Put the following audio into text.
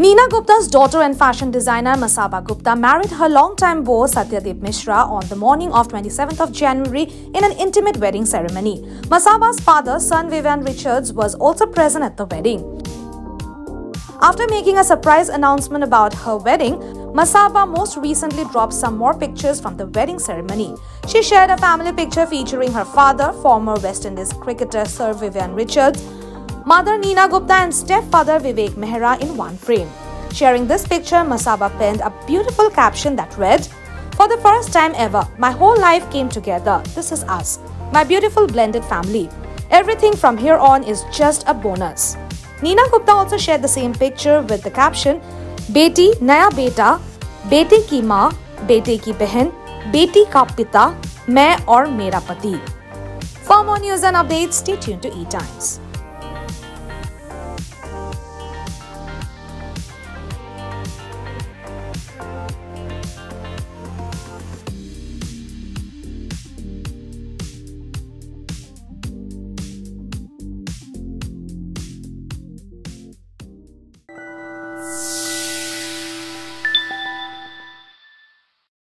Neena Gupta's daughter and fashion designer Masaba Gupta married her longtime beau Satyadeep Misra on the morning of 27th of January in an intimate wedding ceremony. Masaba's father, Sir Vivian Richards, was also present at the wedding. After making a surprise announcement about her wedding, Masaba most recently dropped some more pictures from the wedding ceremony. She shared a family picture featuring her father, former West Indies cricketer Sir Vivian Richards, mother Neena Gupta and stepfather Vivek Mehra in one frame. Sharing this picture, Masaba penned a beautiful caption that read, For the first time ever, my whole life came together. This is us, my beautiful blended family. Everything from here on is just a bonus. Neena Gupta also shared the same picture with the caption, Beti Naya Beta, Bete Ki Ma, Bete Ki behen, Beti Ka Pita, or और pati." For more news and updates, stay tuned to E Times.